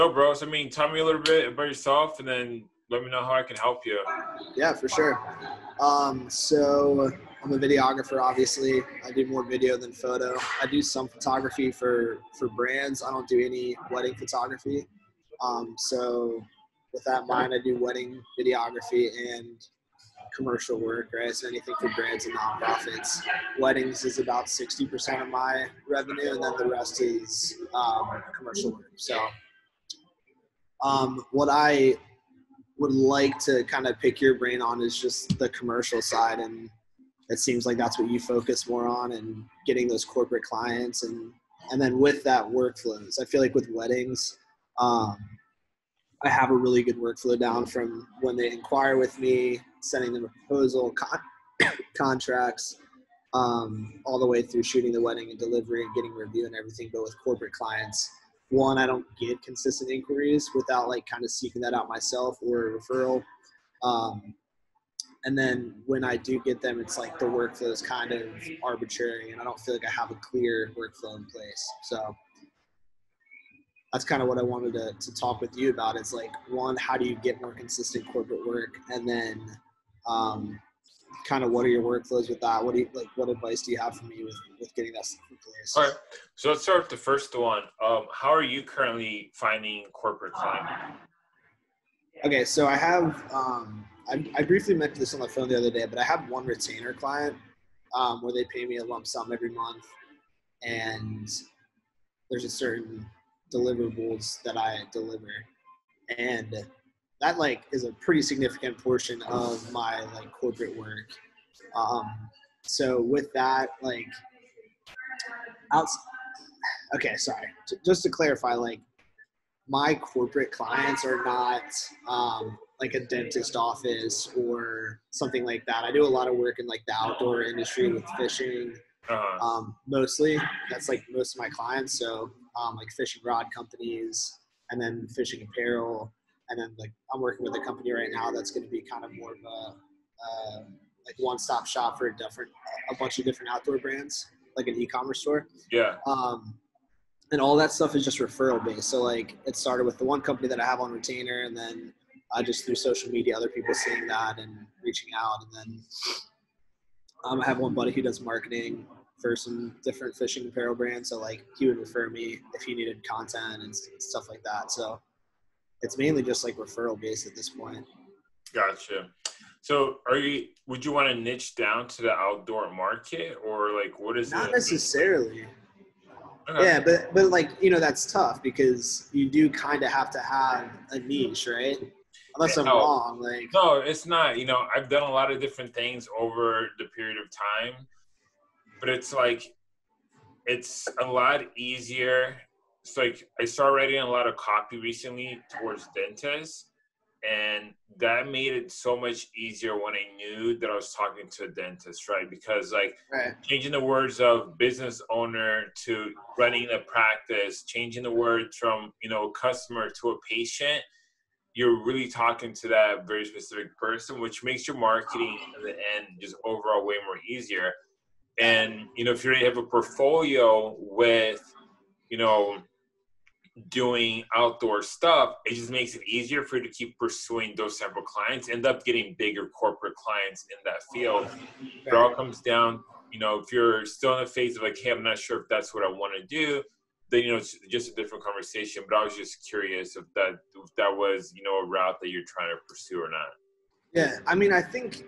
No, So, I mean, tell me a little bit about yourself, and then let me know how I can help you. Yeah, for sure. Um, so I'm a videographer. Obviously, I do more video than photo. I do some photography for for brands. I don't do any wedding photography. Um, so with that in mind, I do wedding videography and commercial work, right? So anything for brands and nonprofits. Weddings is about 60% of my revenue, and then the rest is um, commercial work. So, um, what I would like to kind of pick your brain on is just the commercial side, and it seems like that's what you focus more on, and getting those corporate clients, and and then with that workflows. I feel like with weddings. Um, I have a really good workflow down from when they inquire with me, sending them a proposal, con- contracts, um, all the way through shooting the wedding and delivery and getting review and everything. But with corporate clients, one, I don't get consistent inquiries without like kind of seeking that out myself or a referral. Um, and then when I do get them, it's like the workflow is kind of arbitrary, and I don't feel like I have a clear workflow in place. So that's kind of what I wanted to, to talk with you about is like one, how do you get more consistent corporate work? And then um, kind of what are your workflows with that? What do you like, what advice do you have for me with, with getting that stuff in place? All right. So let's start with the first one. Um, how are you currently finding corporate clients? Okay. So I have, um, I, I briefly mentioned this on the phone the other day, but I have one retainer client um, where they pay me a lump sum every month and there's a certain deliverables that I deliver. And that like is a pretty significant portion of my like corporate work. Um, so with that, like, outs- okay, sorry. just to clarify, like, my corporate clients are not um, like a dentist office or something like that. I do a lot of work in like the outdoor industry with fishing, uh-huh. um, mostly. That's like most of my clients. So um, like fishing rod companies and then fishing apparel. And then like I'm working with a company right now that's going to be kind of more of a uh, like one-stop shop for a different a bunch of different outdoor brands, like an e-commerce store. Yeah. Um, and all that stuff is just referral based. So like it started with the one company that I have on retainer, and then uh, just through social media, other people seeing that and reaching out, and then um, I have one buddy who does marketing for some different fishing apparel brands. So like he would refer me if he needed content and stuff like that. So it's mainly just like referral based at this point. Gotcha. So are you would you want to niche down to the outdoor market or like what is Not it? necessarily. Okay. Yeah, but but like you know that's tough because you do kind of have to have a niche, right? Unless I'm no, wrong, like no, it's not. You know, I've done a lot of different things over the period of time, but it's like it's a lot easier. It's like I started writing a lot of copy recently towards dentists, and that made it so much easier when I knew that I was talking to a dentist, right? Because like right. changing the words of business owner to running a practice, changing the words from you know customer to a patient, you're really talking to that very specific person, which makes your marketing in the end just overall way more easier. And you know, if you already have a portfolio with, you know, doing outdoor stuff, it just makes it easier for you to keep pursuing those type of clients, end up getting bigger corporate clients in that field. It all comes down, you know, if you're still in the phase of like, hey, I'm not sure if that's what I want to do, then you know it's just a different conversation. But I was just curious if that if that was, you know, a route that you're trying to pursue or not. Yeah, I mean, I think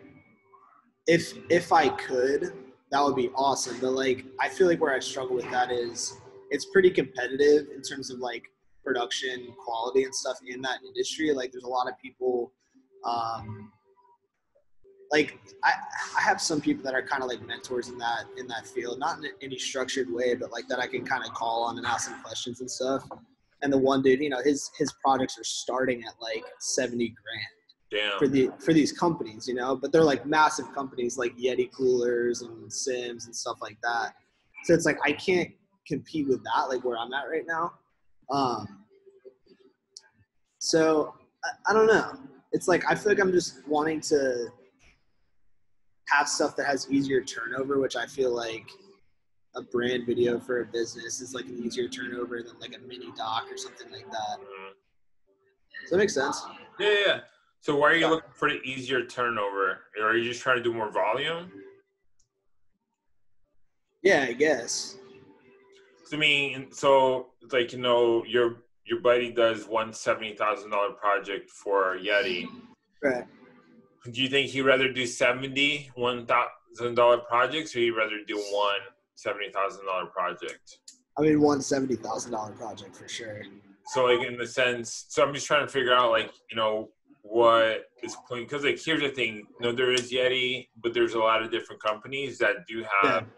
if if I could, that would be awesome. But like, I feel like where I struggle with that is it's pretty competitive in terms of like production quality and stuff in that industry. Like, there's a lot of people. Um, like I, I have some people that are kind of like mentors in that in that field, not in any structured way, but like that I can kind of call on and ask them questions and stuff. And the one dude, you know, his his projects are starting at like seventy grand Damn. for the for these companies, you know, but they're like massive companies like Yeti coolers and Simms and stuff like that. So it's like I can't compete with that, like where I'm at right now. Um, so I, I don't know. It's like I feel like I'm just wanting to have stuff that has easier turnover, which I feel like a brand video for a business is like an easier turnover than like a mini doc or something like that. Mhm. Does that make sense? Yeah, yeah, yeah. So why are you Yeah. looking for the easier turnover? Or are you just trying to do more volume? Yeah, I guess. I mean, so like you know, your your buddy does one seventy thousand dollar project for Yeti. Right. Do you think he'd rather do 70 one thousand dollar projects, or he'd rather do one seventy thousand dollar project? I mean, one seventy thousand dollar project for sure. So, like in the sense, so I'm just trying to figure out, like, you know, what is point because like here's the thing, you know, there is Yeti, but there's a lot of different companies that do have Yeah.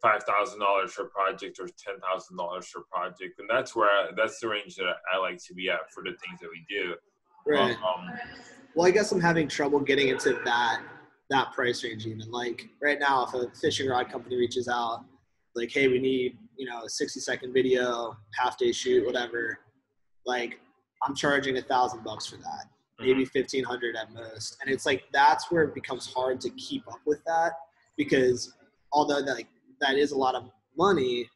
Five thousand dollars for a project or ten thousand dollars for a project, and that's where I, that's the range that I like to be at for the things that we do. Right. Um, Well, I guess I'm having trouble getting into that that price range even. Like right now, if a fishing rod company reaches out, like, hey, we need you know a 60 second video, half day shoot, whatever. Like, I'm charging a thousand bucks for that, maybe fifteen hundred at most, and it's like that's where it becomes hard to keep up with that because although that like that is a lot of money,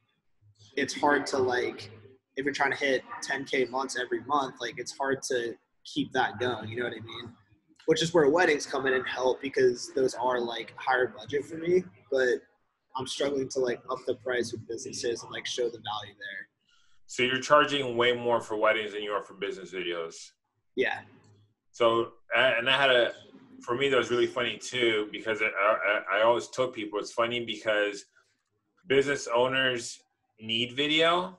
it's hard to like if you're trying to hit 10k months every month, like it's hard to keep that going. You know what I mean? Which is where weddings come in and help because those are like higher budget for me, but I'm struggling to like up the price with businesses and like show the value there. So you're charging way more for weddings than you are for business videos. Yeah. So and I had a for me that was really funny too because I, I, I always tell people it's funny because business owners need video,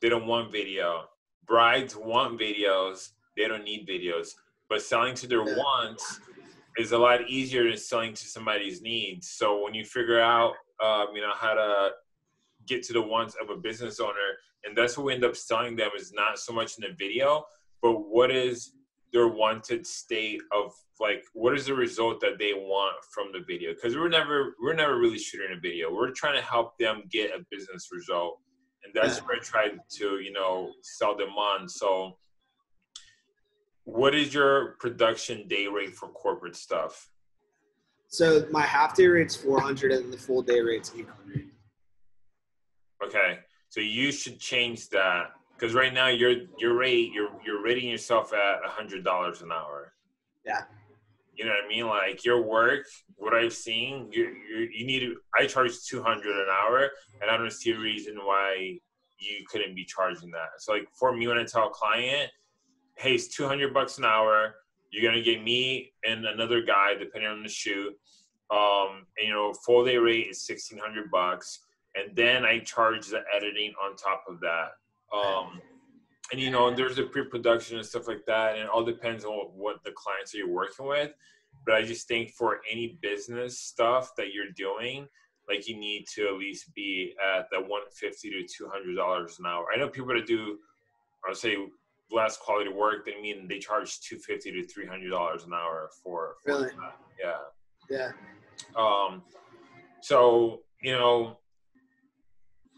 they don't want video. Brides want videos, they don't need videos. But selling to their wants is a lot easier than selling to somebody's needs. So when you figure out, um, you know, how to get to the wants of a business owner, and that's what we end up selling them is not so much in the video, but what is their wanted state of like what is the result that they want from the video? Because we're never we're never really shooting a video. We're trying to help them get a business result and that's Yeah. where i try to you know sell them on. So what is your production day rate for corporate stuff? So my half day rate's 400 and the full day rate's 800. okay. So you should change that because right now your your rate you're you're rating yourself at a hundred dollars an hour. Yeah. you know what i mean? Like your work what i've seen you you, you need to i charge 200 an hour and i don't see a reason why you couldn't be charging that. So like for me when i tell a client hey it's 200 bucks an hour you're gonna get me and another guy depending on the shoot um and you know full day rate is 1600 bucks and then i charge the editing on top of that um and you know there's the pre-production and stuff like that and it all depends on what the clients that you're working with but i just think for any business stuff that you're doing like you need to at least be at the 150 to 200 dollars an hour i know people that do i'll say less quality work they mean they charge 250 to 300 dollars an hour for, for Really? that. yeah Yeah. um, so you know,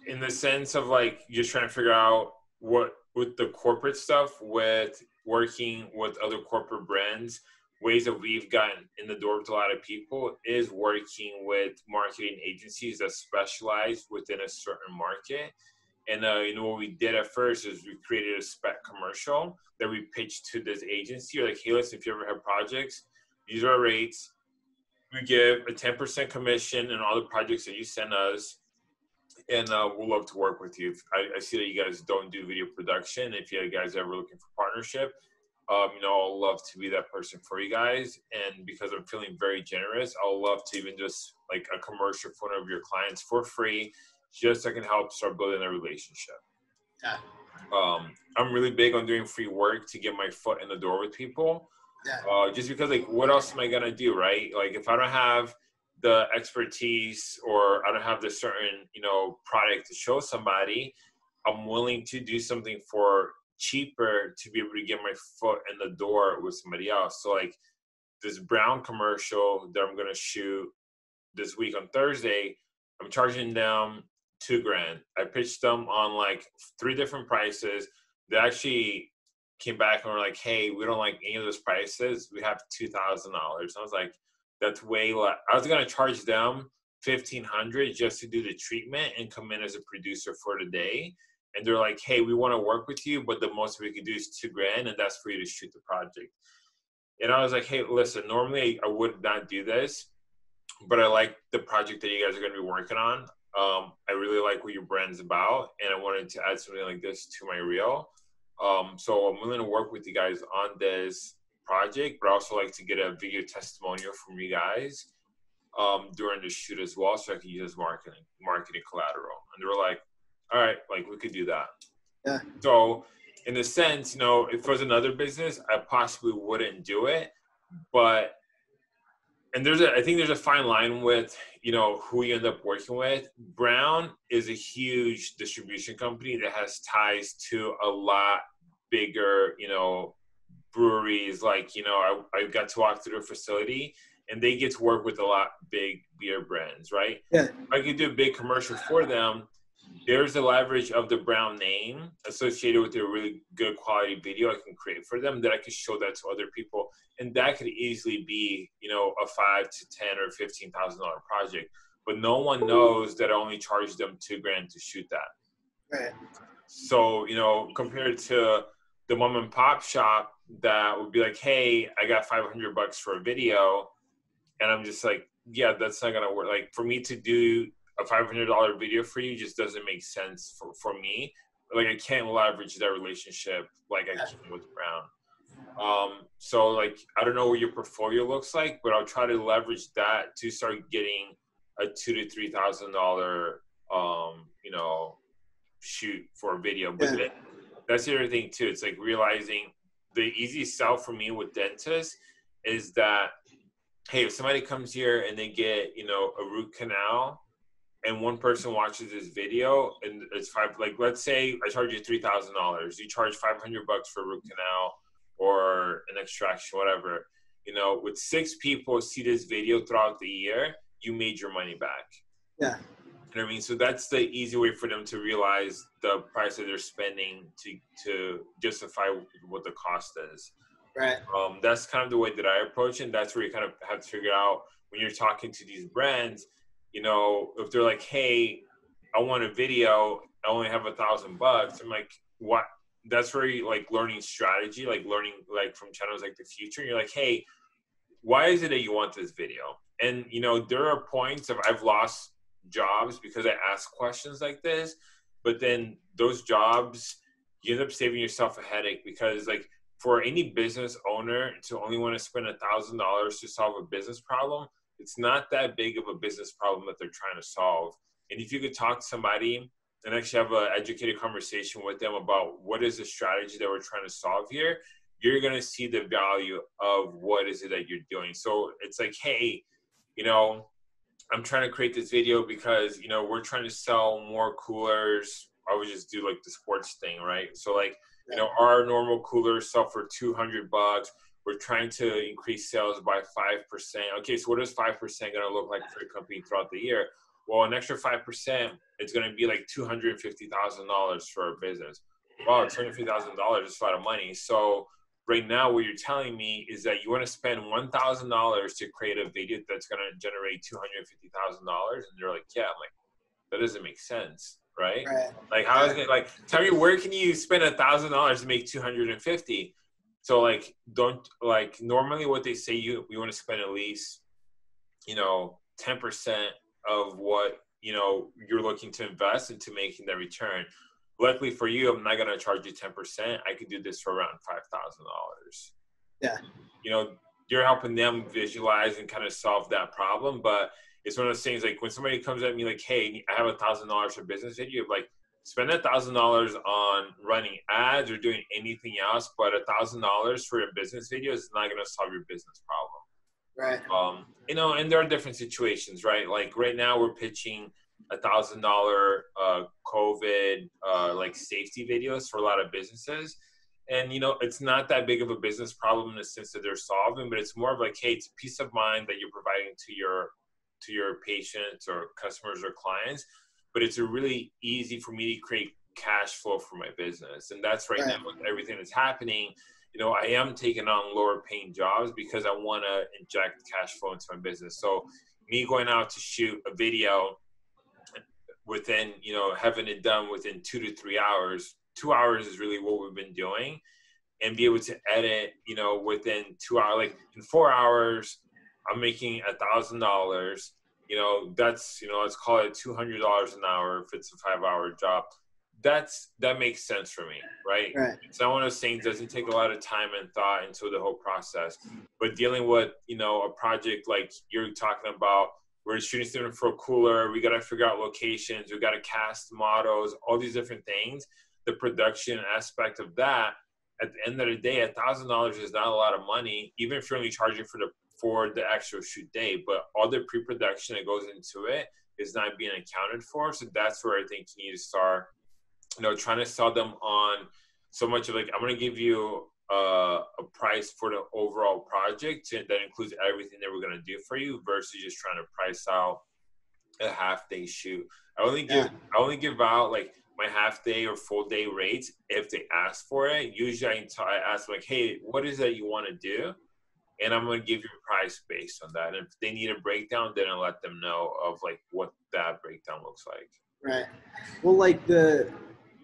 in the sense of like just trying to figure out what with the corporate stuff, with working with other corporate brands, ways that we've gotten in the door with a lot of people is working with marketing agencies that specialize within a certain market. And uh, you know what we did at first is we created a spec commercial that we pitched to this agency. Like, hey, listen, if you ever have projects, these are our rates we give a 10% commission in all the projects that you send us and uh, we'll love to work with you. I, I see that you guys don't do video production. If you guys ever looking for partnership um, you know i'll love to be that person for you guys. And because i'm feeling very generous i'll love to even just like a commercial for one of your clients for free just so i can help start building a relationship. Yeah. um, i'm really big on doing free work to get my foot in the door with people. Yeah. uh, just because like what else am i gonna do right? Like if i don't have the expertise or i don't have the certain you know product to show somebody i'm willing to do something for cheaper to be able to get my foot in the door with somebody else so like this brown commercial that i'm gonna shoot this week on thursday i'm charging them two grand i pitched them on like three different prices they actually came back and were like, "Hey, we don't like any of those prices. We have two thousand dollars." I was like, "That's way less." I was gonna charge them 1500 just to do the treatment and come in as a producer for the day. And they're like hey we want to work with you but the most we can do is two grand and that's for you to shoot the project. And i was like hey listen normally i would not do this but i like the project that you guys are going to be working on. Um, i really like what your brand's about and i wanted to add something like this to my reel. Um, so i'm willing to work with you guys on this project but I also like to get a video testimonial from you guys um, during the shoot as well, so I can use as marketing marketing collateral. And they were like, "All right, like we could do that." Yeah. So, in a sense, you know, if it was another business, I possibly wouldn't do it. But and there's a, I think there's a fine line with you know who you end up working with. Brown is a huge distribution company that has ties to a lot bigger, you know, breweries. Like you know, I, I got to walk through their facility and they get to work with a lot big beer brands, right? Yeah. I could do a big commercial for them. There's the leverage of the Brown name associated with a really good quality video I can create for them that I could show that to other people, and that could easily be, you know, a five to ten or fifteen thousand dollar project. But no one knows that I only charge them two grand to shoot that. Right. So you know, compared to the mom and pop shop that would be like, hey, I got five hundred bucks for a video and I'm just like, yeah, that's not gonna work. Like for me to do a five hundred dollar video for you just doesn't make sense for for me. Like I can't leverage that relationship like I can with Brown. Um, so like I don't know what your portfolio looks like, but I'll try to leverage that to start getting a two to three thousand dollar um, you know, shoot for a video. But Yeah. that's the other thing too. It's like realizing the easy sell for me with dentists is that hey, if somebody comes here and they get, you know, a root canal and one person watches this video and it's five like let's say I charge you three thousand dollars. You charge five hundred bucks for a root canal or an extraction, whatever. You know, with six people see this video throughout the year, you made your money back. Yeah. You know I mean? So that's the easy way for them to realize the price that they're spending to to justify what the cost is. Right. Um, that's kind of the way that I approach it. And that's where you kind of have to figure out when you're talking to these brands, you know, if they're like, hey, I want a video, I only have a thousand bucks. I'm like, what? That's where you like learning strategy, like learning like from channels like the Futur. You're like, hey, why is it that you want this video? And you know, there are points of I've lost jobs because I ask questions like this, but then those jobs, you end up saving yourself a headache because like for any business owner to only want to spend a thousand dollars to solve a business problem, it's not that big of a business problem that they're trying to solve. And if you could talk to somebody and actually have an educated conversation with them about what is the strategy that we're trying to solve here, you're gonna see the value of what is it that you're doing. So it's like, hey, you know, I'm trying to create this video because you know we're trying to sell more coolers. I would just do like the sports thing, right? So like you know our normal coolers sell for 200 bucks. We're trying to increase sales by 5% okay so what is 5% going to look like for a company throughout the year? Well an extra 5% it's going to be like $250000 for a business. Wow $250000 is a lot of money. So right now what you're telling me is that you want to spend $1000 to create a video that's going to generate $250000 and they're like yeah i'm like that doesn't make sense right Right. like how is it like tell me where can you spend a thousand dollars to make two hundred and fifty? So like don't like normally what they say you you want to spend at least you know ten percent of what you know you're looking to invest into making that return. Luckily for you, I'm not gonna charge you ten percent. I could do this for around five thousand dollars. Yeah. You know, you're helping them visualize and kind of solve that problem, but it's one of those things like when somebody comes at me like, "Hey, I have a thousand dollars for business video," like spend a thousand dollars on running ads or doing anything else, but a thousand dollars for a business video is not going to solve your business problem. Right. Um, you know, and there are different situations, right? Like right now, we're pitching a thousand dollar uh, COVID uh, like safety videos for a lot of businesses. And you know, it's not that big of a business problem in the sense that they're solving, but it's more of like, hey, it's peace of mind that you're providing to your to your patients or customers or clients. But it's a really easy for me to create cash flow for my business, and that's right, Right. now with everything that's happening. You know, I am taking on lower paying jobs because I want to inject cash flow into my business. So me going out to shoot a video within you know having it done within two to three hours two hours is really what we've been doing and be able to edit you know within two hours like in four hours i'm making a thousand dollars. You know that's you know let's call it two hundred dollars an hour if it's a five hour job. That's that makes sense for me right, right. it's not one of those things doesn't take a lot of time and thought into the whole process. But dealing with you know a project like you're talking about we're shooting something for a cooler we got to figure out locations we got to cast models all these different things. The production aspect of that at the end of the day a thousand dollars is not a lot of money even if you're only charging for the for the actual shoot day but all the pre-production that goes into it is not being accounted for. So that's where i think you need to start you know trying to sell them on so much of like i'm going to give you uh, a price for the overall project that includes everything that we're going to do for you versus just trying to price out a half day shoot. I only give yeah. i only give out like my half day or full day rates if they ask for it. Usually i, t- I ask like hey what is that you want to do? And i'm going to give you a price based on that. And if they need a breakdown then i let them know of like what that breakdown looks like. Right. Well like the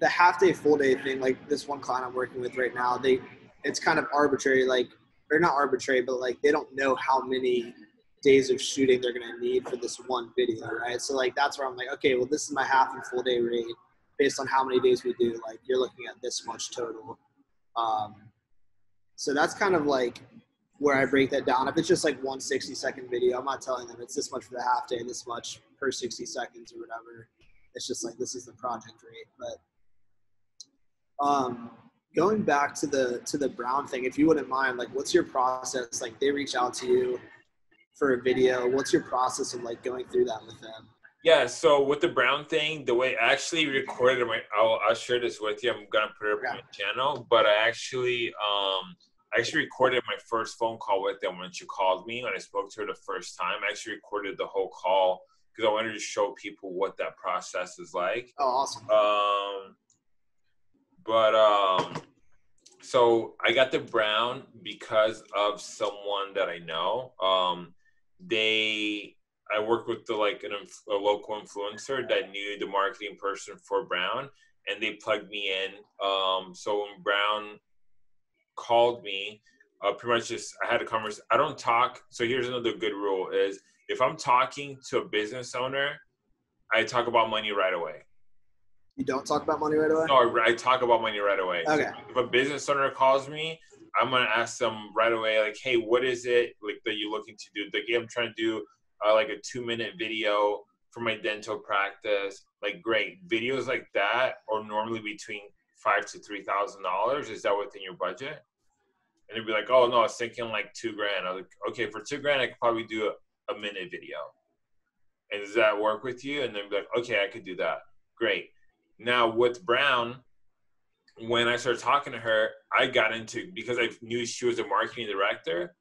the half day full day thing like this one client i'm working with right now they it's kind of arbitrary like or not arbitrary but like they don't know how many days of shooting they're to need for this one video right? So like that's where i'm like okay well this is my half and full day rate based on how many days we do like you're looking at this much total. Um, so that's kind of like where i break that down. If it's just like one 60 second video i'm not telling them it's this much for the half day and this much per 60 seconds or whatever. It's just like this is the project rate but um, going back to the to the Brown thing, if you wouldn't mind, like, what's your process? Like, they reach out to you for a video. What's your process of like going through that with them? Yeah, so with the Brown thing, the way I actually recorded my, I'll, I'll share this with you. I'm gonna put it up on my channel, but I actually, um, I actually recorded my first phone call with them when she called me when I spoke to her the first time. I actually recorded the whole call because I wanted to show people what that process is like. Oh, awesome. Um, but um, so I got the brown because of someone that I know. Um, they I worked with the like an, a local influencer that knew the marketing person for Brown, and they plugged me in. Um, so when Brown called me, uh, pretty much just I had a conversation. I don't talk. So here's another good rule: is if I'm talking to a business owner, I talk about money right away. You don't talk about money right away? No, I talk about money right away. Okay. If a business owner calls me, I'm gonna ask them right away, like, "Hey, what is it like that you're looking to do?" Like, I'm trying to do uh, like a two minute video for my dental practice. Like, great videos like that are normally between five to three thousand dollars. Is that within your budget? And they'd be like, "Oh no, I was thinking like two grand." I was like, "Okay, for two grand, I could probably do a, a minute video." And does that work with you? And then be like, "Okay, I could do that." Great now with Brown, when I started talking to her, I got into because I knew she was a marketing director.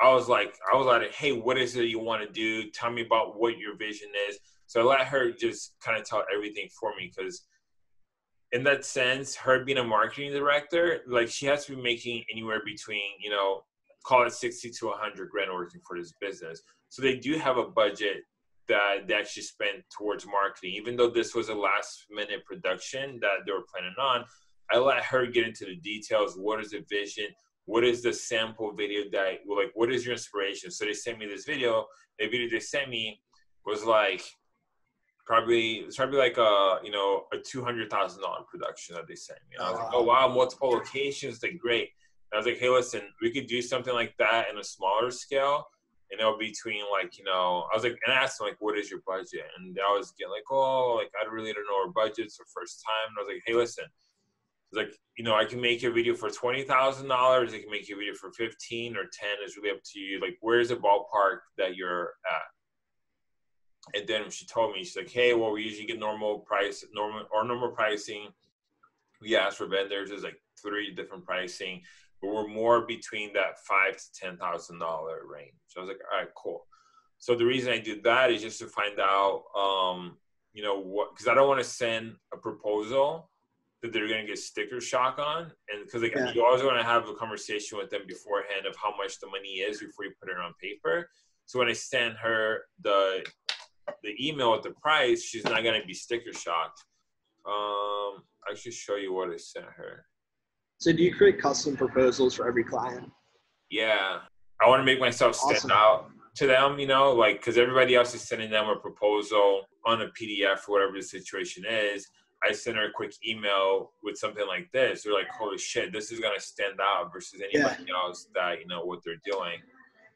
I was like, I was like, hey, what is it you want to do? Tell me about what your vision is. So I let her just kind of tell everything for me because in that sense, her being a marketing director, like she has to be making anywhere between, you know, call it 60 to 100 grand working for this business. So they do have a budget that they actually spent towards marketing. Even though this was a last minute production that they were planning on, I let her get into the details. What is the vision? What is the sample video that like what is your inspiration? So they sent me this video. The video they sent me was like probably it's probably like a you know a two hundred thousand dollar production that they sent me. And I was like, oh, oh wow, multiple locations, like great. And I was like, hey, listen, we could do something like that in a smaller scale you know, between like, you know, I was like, and I asked them like, what is your budget? And they always get like, oh, like I really don't know our budgets or first time. And I was like, hey, listen, like, you know, I can make your video for twenty thousand dollars. I can make your video for fifteen or ten. It's really up to you. Like, where's the ballpark that you're at? And then she told me, she's like, hey, well, we usually get normal price, normal or normal pricing. We ask for vendors. There's like three different pricing we're more between that five to ten thousand dollar range. So I was like, all right, cool. So the reason I did that is just to find out, um, you know, what because I don't want to send a proposal that they're going to get sticker shock on, and because like yeah. you always want to have a conversation with them beforehand of how much the money is before you put it on paper. So when I send her the the email with the price, she's not gonna be sticker shocked. Um, I should show you what I sent her. So do you create custom proposals for every client? Yeah, I want to make myself stand Awesome. out to them, you know, like because everybody else is sending them a proposal on a PDF or whatever the situation is. I send her a quick email with something like this. They're like, "Holy shit, this is gonna stand out versus anybody else that you know what they're doing."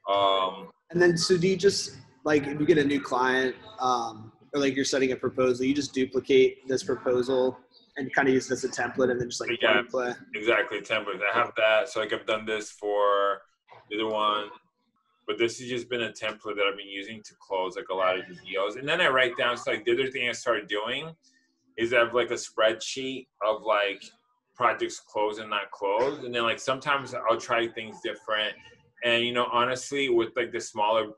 Um, And then, so do you just like if you get a new client, um, or like you're setting a proposal, you just duplicate this proposal and kind of use this as a template, and then just like Yeah. play. exactly templates. I have that. So like I've done this for the other one, but this has just been a template that I've been using to close like a lot of the deals. And then I write down. So like the other thing I started doing is I have like a spreadsheet of like projects closed and not closed, and then like sometimes I'll try things different. And you know, honestly, with like the smaller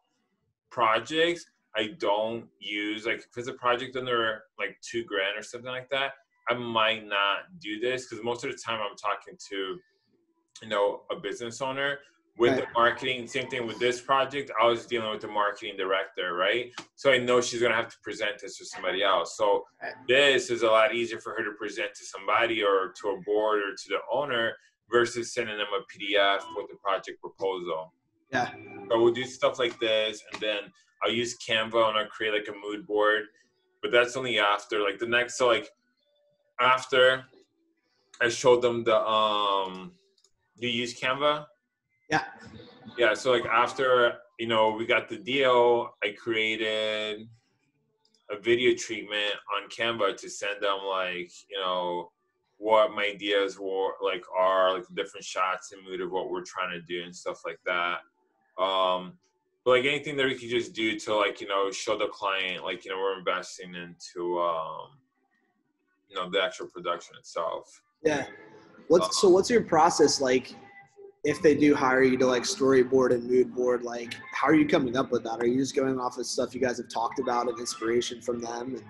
projects, I don't use like if it's a project under like two grand or something like that. I might not do this because most of the time I'm talking to, you know, a business owner. With the marketing, same thing with this project. I was dealing with the marketing director, right? So I know she's gonna have to present this to somebody else. So this is a lot easier for her to present to somebody or to a board or to the owner versus sending them a PDF with the project proposal. Yeah. But we'll do stuff like this, and then I'll use Canva and I'll create like a mood board. But that's only after like the next. So like after I showed them the um, do you use Canva? Yeah. Yeah. So like after you know we got the deal, I created a video treatment on Canva to send them like you know what my ideas were like are like the different shots and mood of what we're trying to do and stuff like that. Um, but like anything that we could just do to like you know show the client like you know we're investing into um, you know the actual production itself. Yeah. What's so? What's your process like? If they do hire you to like storyboard and mood board, like how are you coming up with that? Are you just going off of stuff you guys have talked about and inspiration from them? And,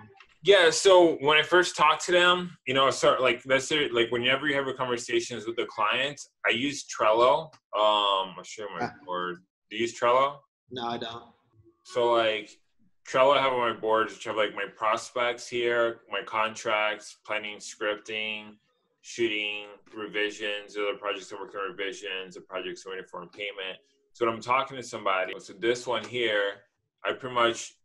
Yeah, so when I first talk to them, you know, start like let's say like whenever you have a conversations with the clients, I use Trello. Um, I'll show my board. Do you use Trello? no, I don't. So like Trello, I have on my board, which have like my prospects here, my contracts, planning, scripting, shooting, revisions, other projects I'm working on revisions, the projects I'm waiting for in payment. So when I'm talking to somebody, so this one here, I pretty much,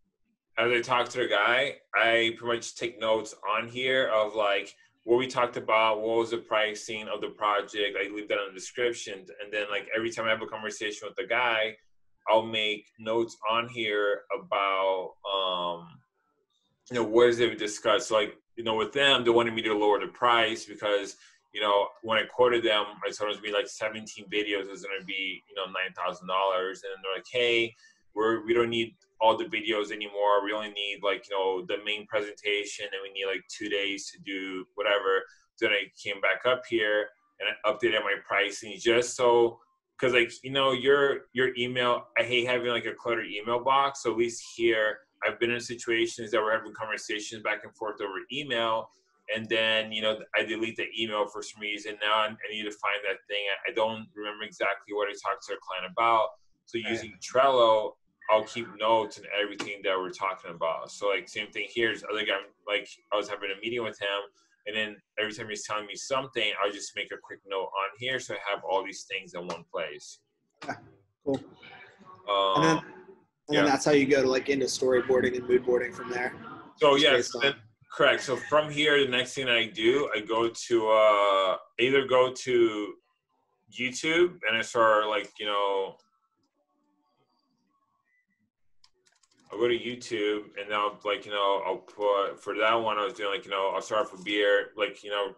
as I talk to the guy, I pretty much take notes on here of like what we talked about, what was the pricing of the project. I leave that in the description, and then like every time I have a conversation with the guy, I'll make notes on here about um you know what is it discussed. Like you know with them they wanted me to lower the price because you know when I quoted them I told them to be like 17 videos is gonna be you know nine thousand dollars and they're like hey we're we don't need all the videos anymore we only need like you know the main presentation and we need like two days to do whatever. Then I came back up here and I updated my pricing just so because like you know your your email i hate having like a cluttered email box. So at least here i've been in situations that we're having conversations back and forth over email. And then you know i delete the email for some reason. Now i I need to find that thing. I I don't remember exactly what i talked to a client about. So using trello i'll keep notes and everything that we're talking about. So like same thing here. Is other guy like i was having a meeting with him and then every time he's telling me something, I'll just make a quick note on here so I have all these things in one place. Cool. Um, And then, and yeah. then that's how you go to like into storyboarding and mood boarding from there. so yes, on- then, correct. So from here, the next thing I do, I go to uh, either go to YouTube and I start like you know. I'll go to YouTube and now like you know I'll put for that one I was doing like you know I'll start off with beer like you know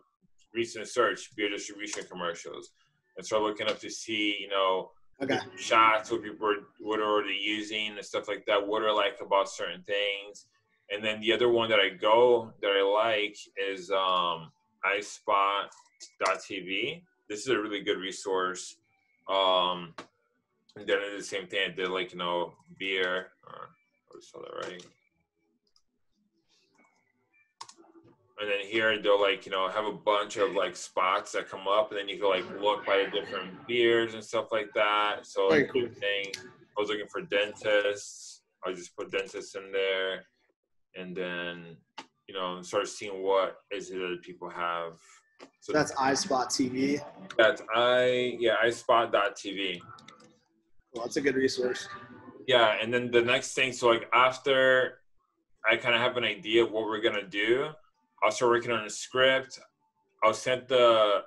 recent search beer distribution commercials and start looking up to see you know Okay. shots, what people are what are already using and stuff like that. What are like about certain things, and then the other one that I go that I like is um, iSpot.tv. This is a really good resource. Um, and then I did the same thing. I did like you know beer. Or, I saw that right. and then here they'll like you know have a bunch of like spots that come up, and then you can like look by the different beers and stuff like that. So like cool. thing, I was looking for dentists. I just put dentists in there, and then you know start seeing what is it that people have. So that's iSpot TV. That's I yeah iSpot.tv. Well, that's a good resource. Yeah, and then the next thing, so like after I kind of have an idea of what we're gonna do, I'll start working on a script. I'll send the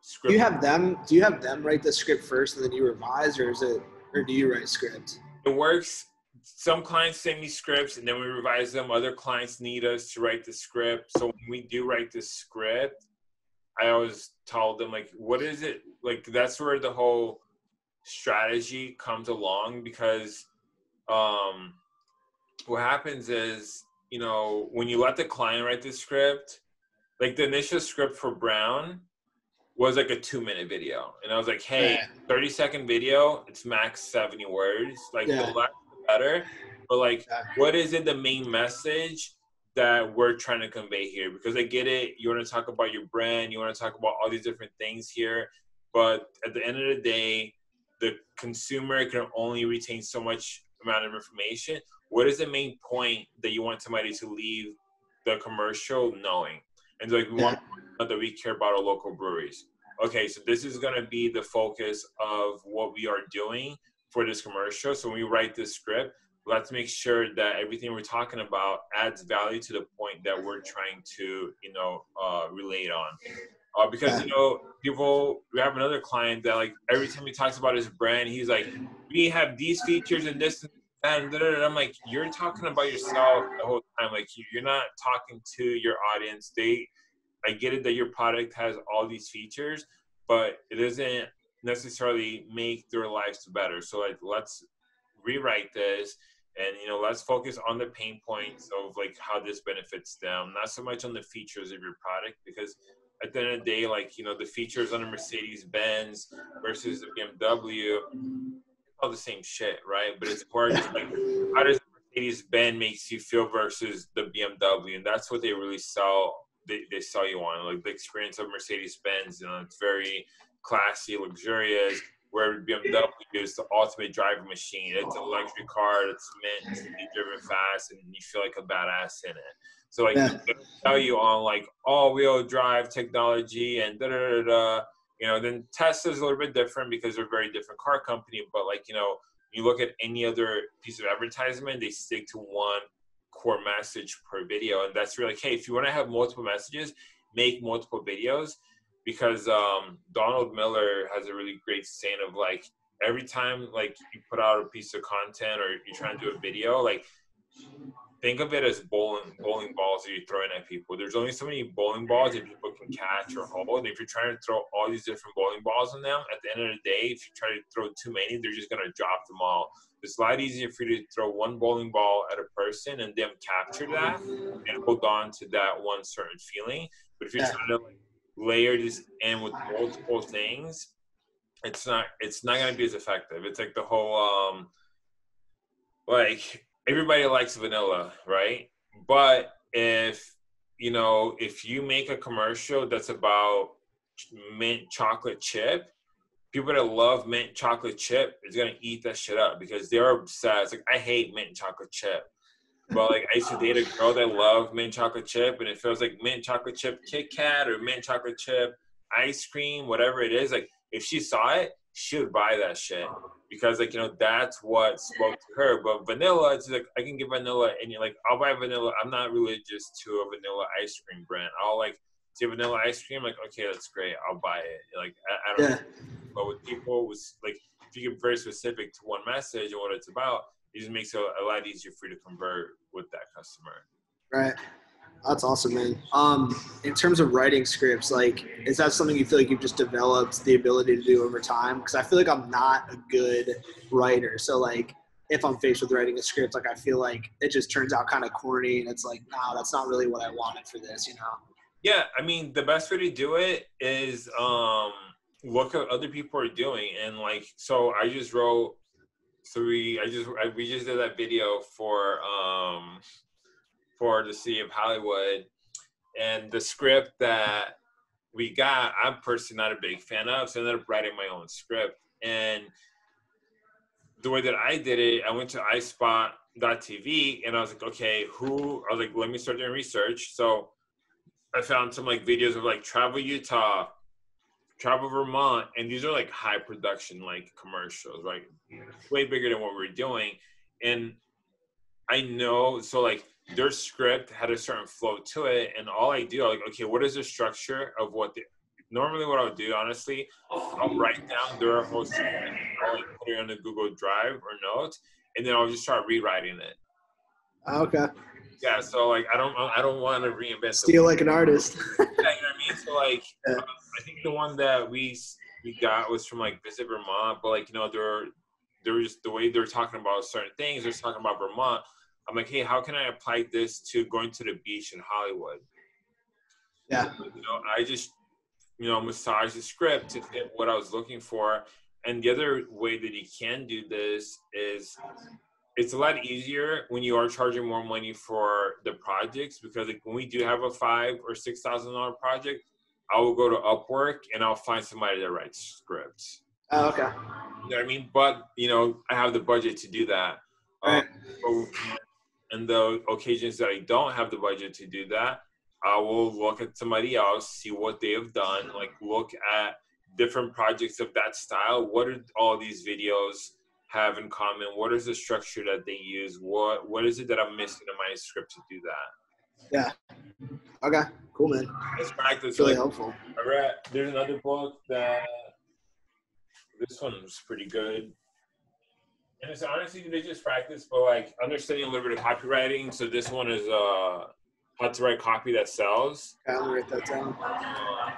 script. Do you have them? Do you have them write the script first and then you revise, or is it, or do you write script? it works. Some clients send me scripts and then we revise them. Other clients need us to write the script. So when we do write the script, I always tell them like, what is it? Like that's where the whole strategy comes along because um what happens is, you know, when you let the client write the script, like the initial script for Brown was like a two minute video. And I was like, hey, Yeah. 30 second video, it's max 70 words. Like Yeah. the less the better. But like what is it the main message that we're trying to convey here? Because I get it, you want to talk about your brand, you want to talk about all these different things here, but at the end of the day, the consumer can only retain so much amount of information. What is the main point that you want somebody to leave the commercial knowing? And like we want to that we care about our local breweries. Okay, so this is gonna be the focus of what we are doing for this commercial. So when we write this script, let's make sure that everything we're talking about adds value to the point that we're trying to, you know, uh, relate on. Uh, because you know, people. We have another client that like every time he talks about his brand, he's like, "We have these features and this and that." And. I'm like, "You're talking about yourself the whole time. Like you're not talking to your audience. They, I get it that your product has all these features, but it doesn't necessarily make their lives better. So like, let's rewrite this and you know let's focus on the pain points of like how this benefits them not so much on the features of your product because at the end of the day like you know the features on a mercedes benz versus the bmw all the same shit right? But it's more just like how does mercedes benz makes you feel versus the bmw and that's what they really sell they, they sell you on like the experience of mercedes benz you know it's very classy luxurious where BMW is the ultimate driving machine. It's a luxury car that's meant to be driven fast and you feel like a badass in it. So like Yeah. tell you on like all wheel drive technology and da da da da. You know, then Tesla's a little bit different because they're a very different car company. But like you know, you look at any other piece of advertisement, they stick to one core message per video, and that's really like, hey, if you want to have multiple messages, make multiple videos because um, Donald Miller has a really great saying of like every time like you put out a piece of content or you're trying to do a video, like think of it as bowling bowling balls that you're throwing at people. There's only so many bowling balls that people can catch or hold. And if you're trying to throw all these different bowling balls on them, at the end of the day, if you try to throw too many, they're just gonna drop them all. It's a lot easier for you to throw one bowling ball at a person and them capture that and hold on to that one certain feeling. But if you're trying to like, layer this in with multiple things, it's not it's not gonna be as effective. It's like the whole um like everybody likes vanilla, right? But if you know, if you make a commercial that's about mint chocolate chip, people that love mint chocolate chip is gonna eat that shit up because they're obsessed. Like I hate mint chocolate chip. But like I used to date a girl that loved mint chocolate chip and it feels like mint chocolate chip Kit Kat or mint chocolate chip ice cream, whatever it is, like if she saw it, she would buy that shit. Because like, you know, that's what spoke to her. But vanilla, it's like I can get vanilla and you're like, I'll buy vanilla. I'm not religious to a vanilla ice cream brand. I'll like see vanilla ice cream, like, okay, that's great. I'll buy it. Like I, I don't Yeah. know. But with people was like if you get very specific to one message and what it's about, it just makes it a lot easier for you to convert with that customer. Right. That's awesome, man. Um, in terms of writing scripts, like, is that something you feel like you've just developed the ability to do over time? Because I feel like I'm not a good writer. So, like, if I'm faced with writing a script, like, I feel like it just turns out kind of corny, and it's like, no, that's not really what I wanted for this, you know? Yeah, I mean the best way to do it is um look at other people are doing and like so I just wrote so we I just I, we just did that video for um for the city of Hollywood and the script that we got, I'm personally not a big fan of, so I ended up writing my own script. And the way that I did it, I went to iSpot.tv and I was like, okay, who? I was like, let me start doing research. So I found some like videos of like travel Utah, travel Vermont, and these are like high production like commercials, right? Way bigger than what we're doing. And I know, so like their script had a certain flow to it, and all I do, I'm like, okay, what is the structure of what the normally what I'll do, honestly, I'll write down their whole script, I'll like put it on a Google Drive or Notes, and then I'll just start rewriting it. Okay. Yeah, so like I don't I don't want to reinvent steal like an artist. yeah, you know what I mean. So like yeah. um, I think the one that we we got was from like Visit Vermont, but like you know they're they're just the way they're talking about certain things. They're talking about Vermont. I'm like, hey, how can I apply this to going to the beach in Hollywood? Yeah. You know, I just you know massage the script to fit what I was looking for. And the other way that you can do this is it's a lot easier when you are charging more money for the projects because like when we do have a five or six thousand dollar project, I will go to Upwork and I'll find somebody that writes scripts. Oh, okay. You know what I mean? But you know, I have the budget to do that. Right. Um, and the occasions that I don't have the budget to do that, I will look at somebody else, see what they have done, like look at different projects of that style. What are all these videos? Have in common? What is the structure that they use? What what is it that I'm missing in my script to do that? Yeah. Okay. Cool, man. It's practice. really like, helpful. I read, there's another book that this one's pretty good. And it's honestly they just practice, but like understanding a little bit of copywriting. So this one is uh how to write copy that sells. Okay, I'll write that down. Uh,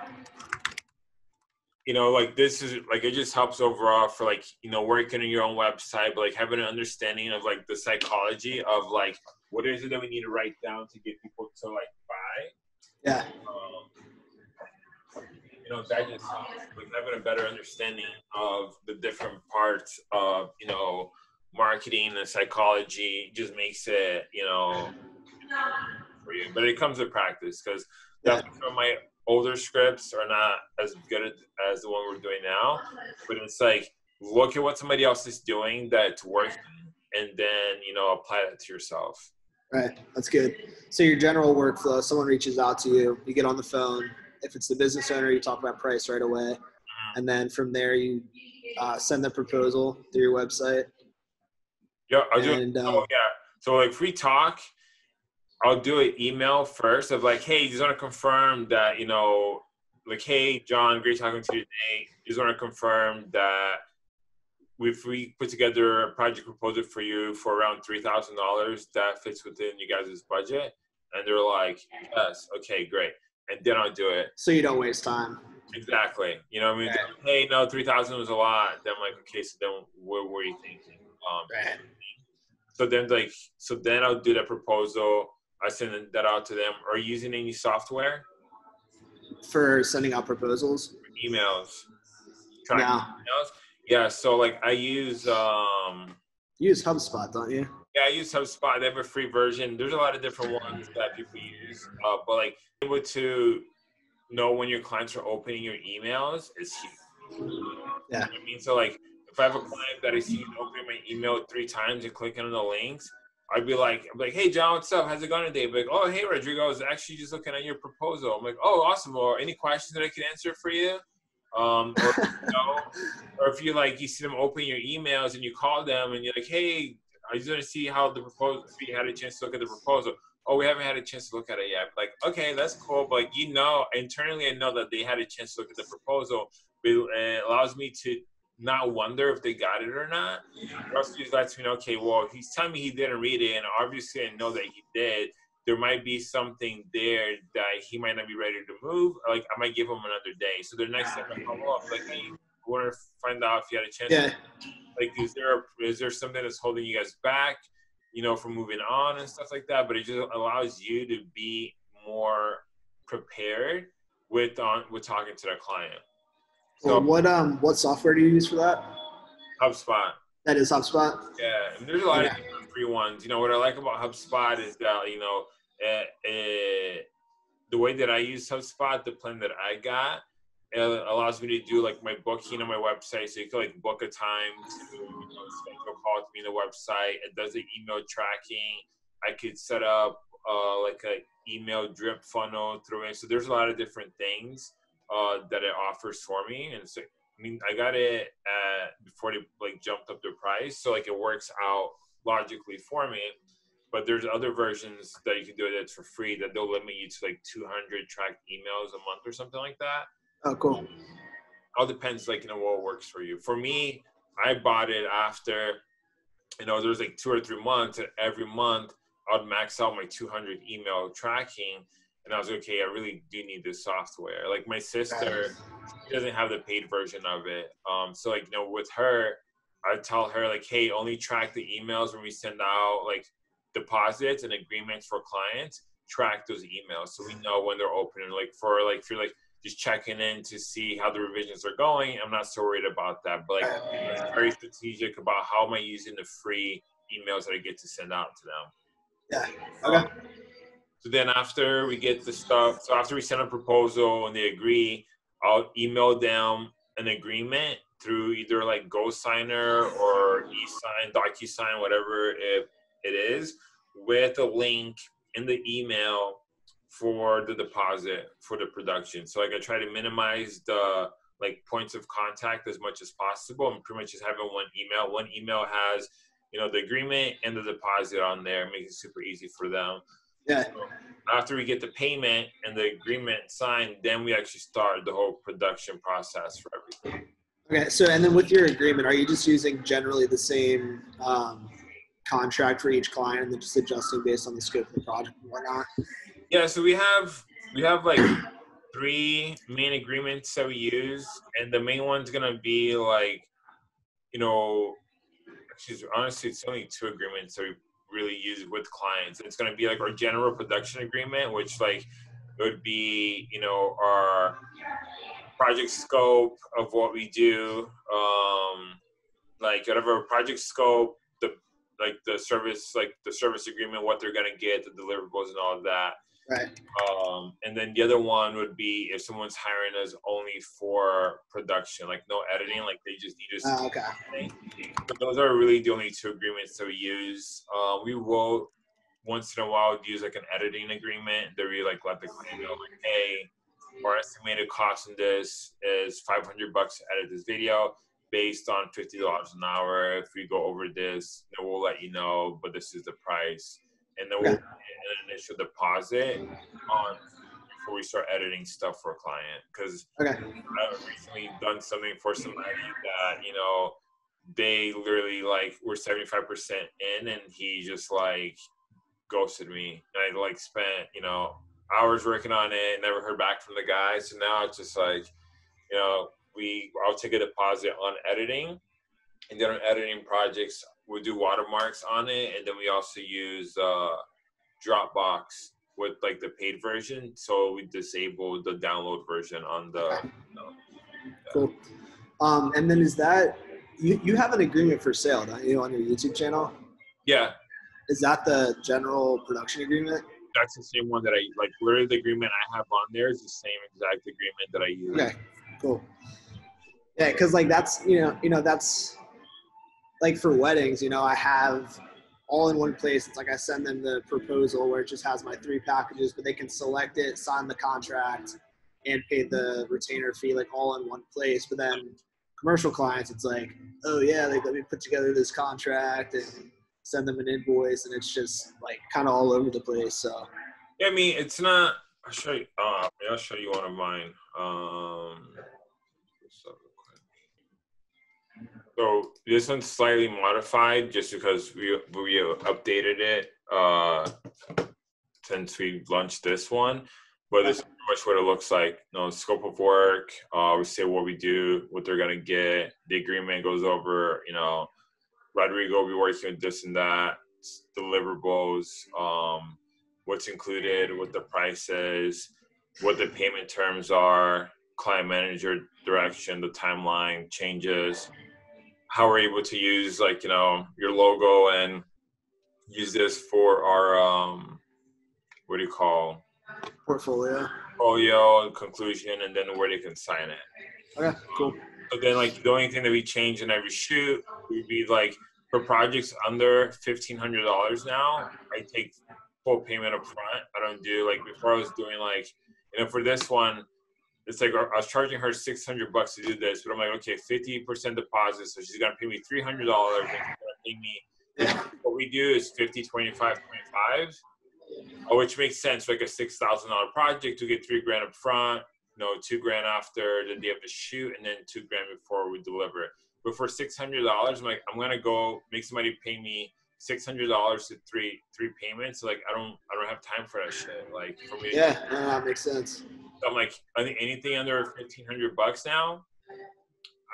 you know, like this is like it just helps overall for like you know working on your own website, but like having an understanding of like the psychology of like what is it that we need to write down to get people to like buy. Yeah. Um, you know, that just helps. Like having a better understanding of the different parts of you know marketing and psychology just makes it you know for you. But it comes with practice because that's yeah. my older scripts are not as good as the one we're doing now, but it's like look at what somebody else is doing that's working, and then you know apply that to yourself. Right, that's good. So your general workflow: someone reaches out to you, you get on the phone. If it's the business owner, you talk about price right away, mm-hmm. and then from there you uh, send the proposal through your website. Yeah, I do. And, uh, oh yeah. So like free talk I'll do an email first of like, hey, just want to confirm that you know, like, hey, John, great talking to you today. Just want to confirm that if we put together a project proposal for you for around three thousand dollars, that fits within you guys' budget. And they're like, yes, okay, great. And then I'll do it. So you don't waste time. Exactly. You know what I mean? Right. Hey, no, three thousand was a lot. Then I'm like, okay, so then what were you thinking? Um, right. So then, like, so then I'll do that proposal I send that out to them. Are you using any software for sending out proposals? Emails. No. Emails? Yeah. So like I use um. You use HubSpot, don't you? Yeah, I use HubSpot. They have a free version. There's a lot of different ones that people use, uh, but like able to know when your clients are opening your emails is huge. Yeah. I mean, so like if I have a client that I see opening my email three times and clicking on the links, I'd be like, I'm like, hey John, what's up? How's it going today? I'd be like, oh hey Rodrigo, I was actually just looking at your proposal. I'm like, oh awesome. Or any questions that I can answer for you? Um, or, you know, or if you like, you see them open your emails and you call them and you're like, hey, I just want to see how the proposal. If you had a chance to look at the proposal. Oh, we haven't had a chance to look at it yet. Like, okay, that's cool, but you know, internally, I know that they had a chance to look at the proposal. It allows me to not wonder if they got it or not. Russ just lets me know, okay, well, he's telling me he didn't read it, and obviously I know that he did. There might be something there that he might not be ready to move. Like I might give him another day. So the next time I follow up, like, hey, I want to find out if you had a chance. Yeah. Like, is there a, is there something that's holding you guys back, you know, from moving on and stuff like that? But it just allows you to be more prepared with on with talking to the client. So what um what software do you use for that? HubSpot. That is HubSpot. Yeah, and there's a lot of different free ones. You know what I like about HubSpot is that you know it, it the way that I use HubSpot, the plan that I got, it allows me to do like my booking on my website. So you can like book a time to you know, schedule a call with me on the website. It does the email tracking. I could set up uh, like a email drip funnel through it. So there's a lot of different things uh, that it offers for me. And so I mean, I got it at, before they like jumped up the price, so like it works out logically for me. But there's other versions that you can do it for free that they'll limit you to like 200 tracked emails a month or something like that. Oh, cool. All depends, like you know, what works for you. For me, I bought it after, you know, there was like two or three months, and every month I'd max out my 200 email tracking and I was like, okay, I really do need this software. Like my sister she doesn't have the paid version of it. Um, so like you know, with her, I tell her like, hey, only track the emails when we send out like deposits and agreements for clients. Track those emails so we know when they're open. And like for like if you're like just checking in to see how the revisions are going, I'm not so worried about that. But like very strategic about how am I using the free emails that I get to send out to them. Yeah. Okay. Um, so then after we get the stuff, so after we send a proposal and they agree, I'll email them an agreement through either like GoSigner or eSign, DocuSign, whatever it, it is, with a link in the email for the deposit for the production. So like I try to minimize the like points of contact as much as possible and pretty much just having one email. One email has, you know, the agreement and the deposit on there, makes it super easy for them. Yeah. After we get the payment and the agreement signed, then we actually start the whole production process for everything. Okay, so and then with your agreement, are you just using generally the same um, contract for each client and then just adjusting based on the scope of the project and whatnot? Yeah, so we have we have like three main agreements that we use, and the main one's gonna be like, you know, actually, honestly, it's only two agreements that we really use with clients. It's going to be like our general production agreement, which like would be you know our project scope of what we do, um, like whatever project scope, the like the service like the service agreement, what they're going to get, the deliverables, and all of that. Right. Um, and then the other one would be if someone's hiring us only for production, like no editing, like they just need us. Oh, okay. But those are really the only two agreements that we use. Uh, we will once in a while use like an editing agreement that we like let the client know like, hey, our estimated cost in this is 500 bucks to edit this video based on $50 an hour. If we go over this, then we'll let you know, but this is the price and then we'll get an initial deposit on before we start editing stuff for a client. Because okay. I've recently done something for somebody that you know they literally like were seventy five percent in, and he just like ghosted me. And I like spent you know hours working on it, never heard back from the guy. So now it's just like you know we I'll take a deposit on editing, and then on editing projects we do watermarks on it, and then we also use uh, Dropbox with like the paid version. So we disable the download version on the. Okay. Cool. Um, and then is that you? You have an agreement for sale, don't you, on your YouTube channel? Yeah. Is that the general production agreement? That's the same one that I like. Literally, the agreement I have on there is the same exact agreement that I use. Okay. Cool. Yeah, because like that's you know you know that's like for weddings, you know, I have all in one place. It's like I send them the proposal where it just has my three packages, but they can select it, sign the contract, and pay the retainer fee like all in one place. But then commercial clients, it's like, oh yeah, like let me put together this contract and send them an invoice, and it's just like kind of all over the place. So yeah, I mean, it's not. I'll show you. Uh, I'll show you one of mine. Um, So this one's slightly modified just because we we updated it uh, since we launched this one. But this is pretty much what it looks like. You know, scope of work. Uh, we say what we do, what they're gonna get. The agreement goes over. You know, Rodrigo will be working with this and that. Deliverables. Um, what's included, what the price is, what the payment terms are, client manager direction, the timeline changes how we're able to use like you know your logo and use this for our um what do you call Portfolio. Portfolio, and conclusion, and then where they can sign it. Okay, cool. So then, like the only thing that we change in every shoot would be like for projects under fifteen hundred dollars now, I take full payment up front. I don't do like before I was doing like you know for this one, it's like I was charging her six hundred bucks to do this, but I'm like okay, fifty percent deposit, so she's gonna pay me three hundred dollars. and she's gonna Pay me. What we do is 50, 25, 25, uh, which makes sense. Like a six thousand dollar project to get three grand up front, you know, two grand after the day of the shoot, and then two grand before we deliver it. But for six hundred dollars, I'm like, I'm gonna go make somebody pay me six hundred dollars to three three payments. Like I don't I don't have time for that shit. Like for me. Yeah, no, that makes sense. I'm like, I think anything under fifteen hundred bucks now,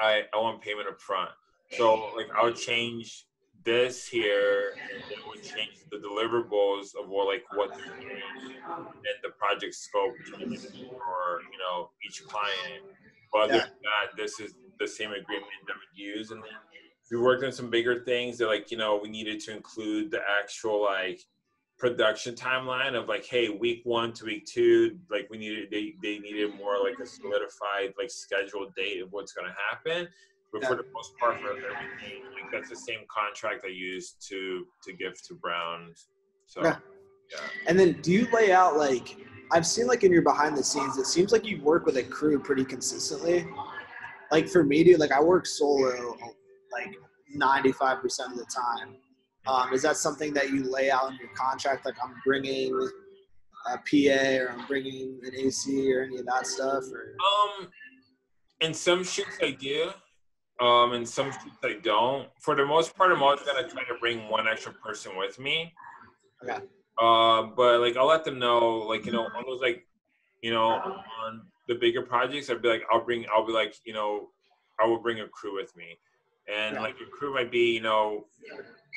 I I want payment up front. So like I would change this here and then would change the deliverables of what like what they're doing and the project scope for you know each client. But other yeah. than that, this is the same agreement that we use. And then we worked on some bigger things that like, you know, we needed to include the actual like production timeline of like, hey, week one to week two, like we needed they, they needed more like a solidified like scheduled date of what's gonna happen. But for the most part for everything, like that's the same contract I used to to give to Brown. So yeah. yeah. And then do you lay out like I've seen like in your behind the scenes, it seems like you work with a crew pretty consistently like for me, dude, like I work solo like 95% of the time. Um, is that something that you lay out in your contract? Like I'm bringing a PA or I'm bringing an AC or any of that stuff? Or? Um, in some shoots I do. Um, in some shoots I don't. For the most part, I'm always gonna try to bring one extra person with me. Okay. Uh, but like I'll let them know, like you know, on those like, you know, on the bigger projects, I'd be like, I'll bring, I'll be like, you know, I will bring a crew with me, and yeah. like a crew might be, you know,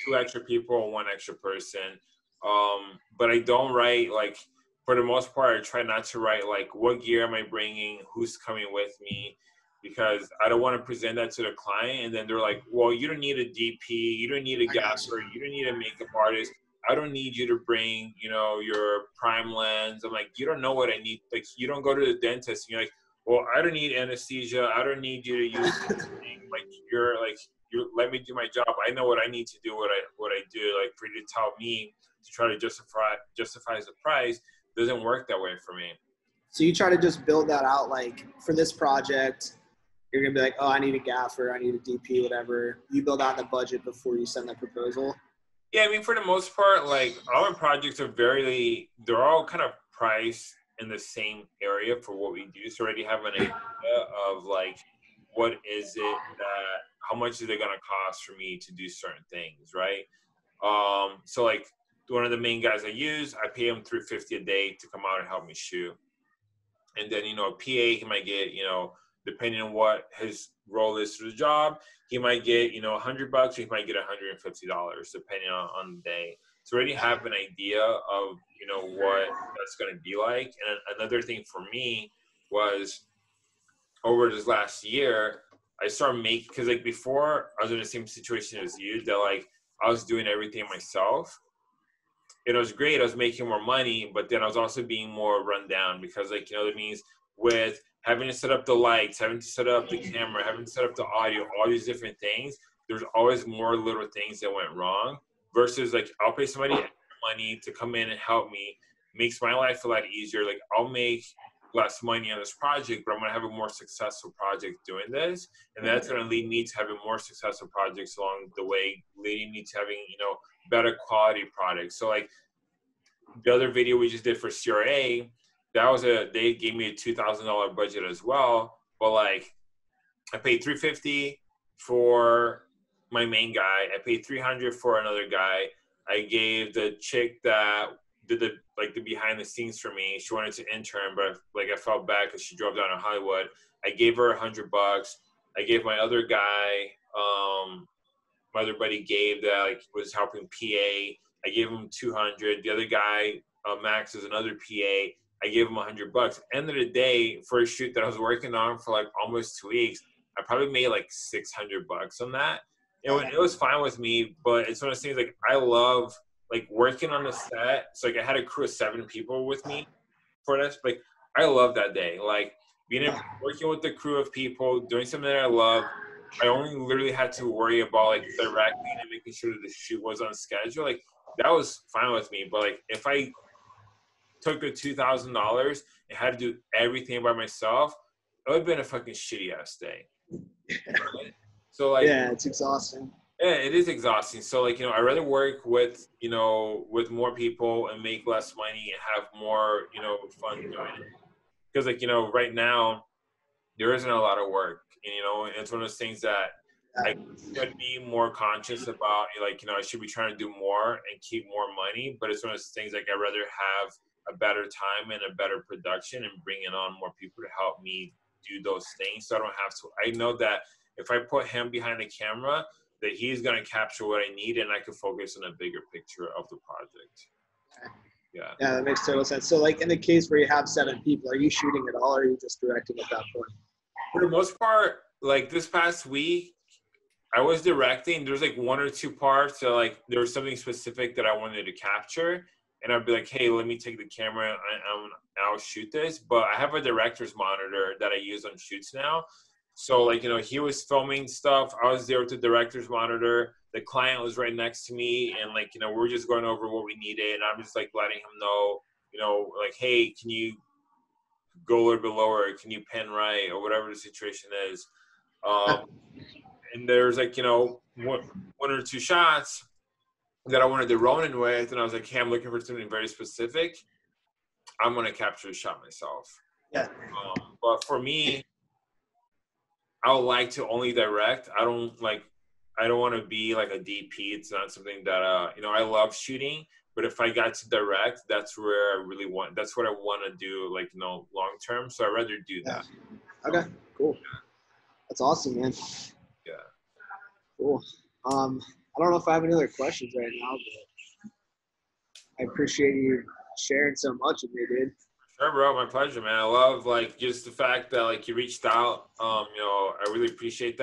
two extra people, one extra person. Um, but I don't write like for the most part. I try not to write like what gear am I bringing, who's coming with me, because I don't want to present that to the client, and then they're like, well, you don't need a DP, you don't need a gaffer, you don't need a makeup artist I don't need you to bring, you know, your prime lens. I'm like, you don't know what I need. Like, you don't go to the dentist. And you're like, well, I don't need anesthesia. I don't need you to use anything. like, you're like, you let me do my job. I know what I need to do. What I what I do. Like for you to tell me to try to justify justify the price doesn't work that way for me. So you try to just build that out. Like for this project, you're gonna be like, oh, I need a gaffer. I need a DP, whatever. You build out the budget before you send that proposal. Yeah, I mean, for the most part, like our projects are very, they're all kind of priced in the same area for what we do. So already have an idea of like, what is it that, how much is it going to cost for me to do certain things, right? Um, so like one of the main guys I use, I pay him 350 a day to come out and help me shoot. And then, you know, a PA, he might get, you know, depending on what his role is to the job, he might get, you know, a 100 bucks or he might get $150 depending on, on the day. So already have an idea of, you know, what that's going to be like. And another thing for me was over this last year, I started making, because like before I was in the same situation as you, that like I was doing everything myself. It was great. I was making more money, but then I was also being more run down because like, you know, that means with having to set up the lights, having to set up the mm-hmm. camera, having to set up the audio, all these different things, there's always more little things that went wrong versus like I'll pay somebody money to come in and help me makes my life a lot easier. Like I'll make less money on this project, but I'm gonna have a more successful project doing this. And that's mm-hmm. gonna lead me to having more successful projects along the way, leading me to having, you know, better quality products. So like the other video we just did for CRA, that was a they gave me a two thousand dollar budget as well. But like I paid three fifty for my main guy. I paid three hundred for another guy. I gave the chick that did the like the behind the scenes for me. She wanted to intern, but like I felt bad because she drove down to Hollywood. I gave her a hundred bucks. I gave my other guy, um, my other buddy Gabe that like was helping PA. I gave him two hundred. The other guy, uh, Max, is another PA. I gave him a hundred bucks. End of the day, for a shoot that I was working on for like almost two weeks, I probably made like six hundred bucks on that. It, it was fine with me, but it's one of those things like I love like working on the set. So like I had a crew of seven people with me, for this. Like I love that day. Like being able, working with the crew of people, doing something that I love. I only literally had to worry about like directing and making sure that the shoot was on schedule. Like that was fine with me. But like if I took the two thousand dollars and had to do everything by myself, it would have been a fucking shitty ass day. So like yeah, it's exhausting. Yeah, it is exhausting. So like, you know, I'd rather work with, you know, with more people and make less money and have more, you know, fun doing it. Because like, you know, right now there isn't a lot of work. And, you know, it's one of those things that I should be more conscious about like, you know, I should be trying to do more and keep more money. But it's one of those things like I'd rather have a better time and a better production and bringing on more people to help me do those things. So I don't have to I know that if I put him behind the camera, that he's going to capture what I need and I can focus on a bigger picture of the project. Yeah. Yeah, that makes total sense. So, like in the case where you have seven people, are you shooting at all, or are you just directing at that point? For the most part, like this past week, I was directing. There's like one or two parts that like there was something specific that I wanted to capture, and I'd be like, "Hey, let me take the camera and I'll shoot this." But I have a director's monitor that I use on shoots now, so like you know, he was filming stuff. I was there with the director's monitor. The client was right next to me, and like you know, we are just going over what we needed. And I'm just like letting him know, you know, like, hey, can you go a little bit lower? Can you pan right or whatever the situation is? Um, and there's like you know one, one or two shots that I wanted to Ronin with, and I was like, hey, I'm looking for something very specific. I'm gonna capture the shot myself. Yeah. Um, but for me, I would like to only direct. I don't like I don't want to be like a DP. It's not something that uh you know I love shooting, but if I got to direct, that's where I really want. That's what I want to do, like you know, long term. So I'd rather do that. Yeah. Okay, cool. That's awesome, man. Yeah. Cool. Um, I don't know if I have any other questions right now, but I appreciate you sharing so much with me, dude. Sure, bro. My pleasure, man. I love like just the fact that like you reached out. Um, you know, I really appreciate that.